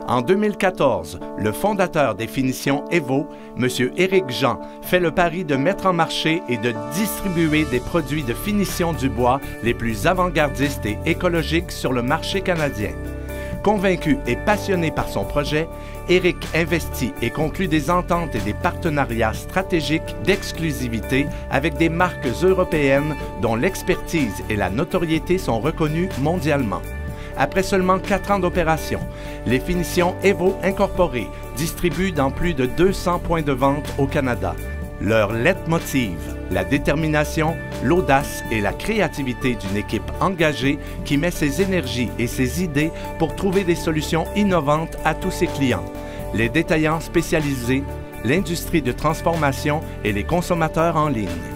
En 2014, le fondateur des finitions Evo, M. Éric Jean, fait le pari de mettre en marché et de distribuer des produits de finition du bois les plus avant-gardistes et écologiques sur le marché canadien. Convaincu et passionné par son projet, Éric investit et conclut des ententes et des partenariats stratégiques d'exclusivité avec des marques européennes dont l'expertise et la notoriété sont reconnues mondialement. Après seulement quatre ans d'opération, les finitions Evo Incorporées distribuent dans plus de 200 points de vente au Canada. Leur leitmotiv, la détermination, l'audace et la créativité d'une équipe engagée qui met ses énergies et ses idées pour trouver des solutions innovantes à tous ses clients, les détaillants spécialisés, l'industrie de transformation et les consommateurs en ligne.